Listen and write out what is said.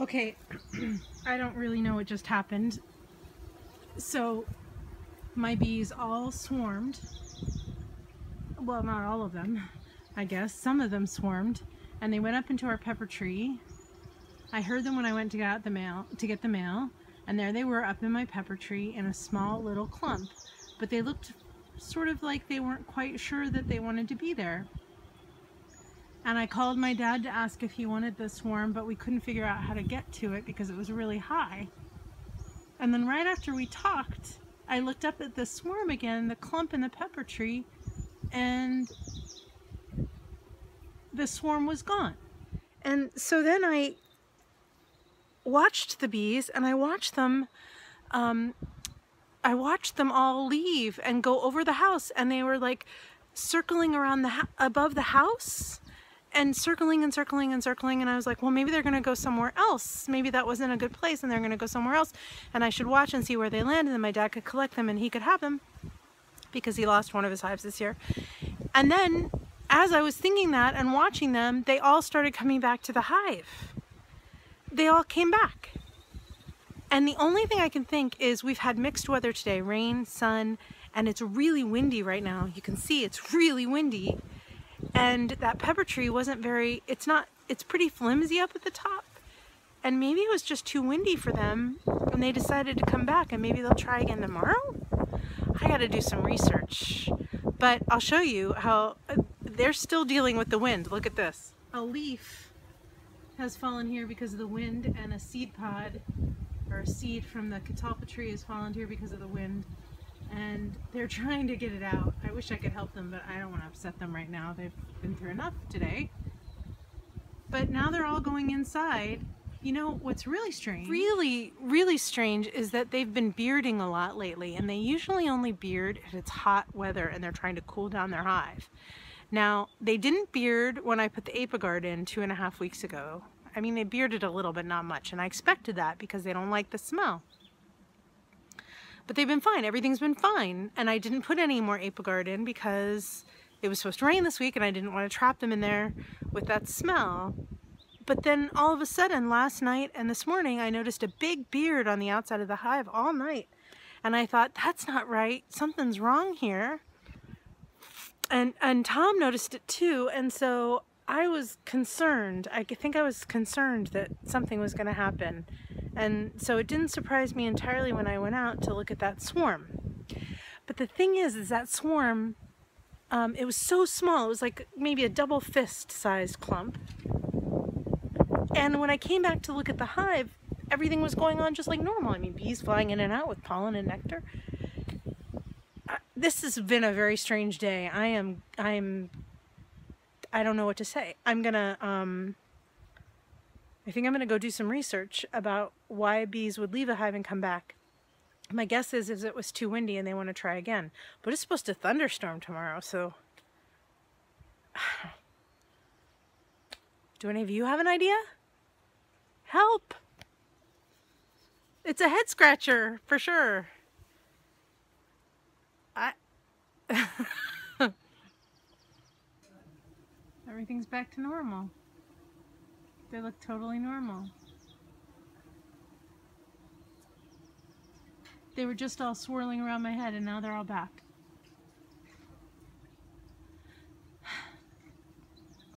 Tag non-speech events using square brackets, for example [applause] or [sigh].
Okay, [clears throat] I don't really know what just happened. So, my bees all swarmed. Well, not all of them, I guess. Some of them swarmed, and they went up into our pepper tree. I heard them when I went to get out the mail to get the mail, and there they were up in my pepper tree in a small little clump. But they looked sort of like they weren't quite sure that they wanted to be there. And I called my dad to ask if he wanted the swarm, but we couldn't figure out how to get to it because it was really high. And then right after we talked, I looked up at the swarm again, the clump in the pepper tree, and the swarm was gone. And so then I watched the bees and I watched them um, I watched them all leave and go over the house and they were like circling around the above the house and circling and circling and circling and I was like well maybe they're gonna go somewhere else. Maybe that wasn't a good place and they're gonna go somewhere else and I should watch and see where they land and then my dad could collect them and he could have them because he lost one of his hives this year. And then as I was thinking that and watching them they all started coming back to the hive. They all came back. And the only thing I can think is we've had mixed weather today rain sun and it's really windy right now. You can see it's really windy and that pepper tree wasn't very, it's not, it's pretty flimsy up at the top. And maybe it was just too windy for them and they decided to come back and maybe they'll try again tomorrow? I gotta do some research. But I'll show you how uh, they're still dealing with the wind. Look at this. A leaf has fallen here because of the wind and a seed pod or a seed from the catalpa tree has fallen here because of the wind and they're trying to get it out. I wish I could help them, but I don't want to upset them right now. They've been through enough today. But now they're all going inside. You know, what's really strange, really, really strange is that they've been bearding a lot lately, and they usually only beard if it's hot weather and they're trying to cool down their hive. Now, they didn't beard when I put the Apiguard in two and a half weeks ago. I mean, they bearded a little, but not much, and I expected that because they don't like the smell. But they've been fine. Everything's been fine. And I didn't put any more Apiguard in because it was supposed to rain this week and I didn't want to trap them in there with that smell. But then all of a sudden last night and this morning I noticed a big beard on the outside of the hive all night. And I thought, that's not right. Something's wrong here. And, and Tom noticed it too. And so I was concerned. I think I was concerned that something was going to happen. And so it didn't surprise me entirely when I went out to look at that swarm. But the thing is, is that swarm, um, it was so small. It was like maybe a double fist sized clump. And when I came back to look at the hive, everything was going on just like normal. I mean, bees flying in and out with pollen and nectar. This has been a very strange day. I am, I am, I don't know what to say. I'm gonna, um, I think I'm to go do some research about why bees would leave a hive and come back. My guess is, is it was too windy and they want to try again. But it's supposed to thunderstorm tomorrow, so... [sighs] Do any of you have an idea? Help! It's a head scratcher, for sure. I... Everything's back to normal. They look totally normal. They were just all swirling around my head and now they're all back.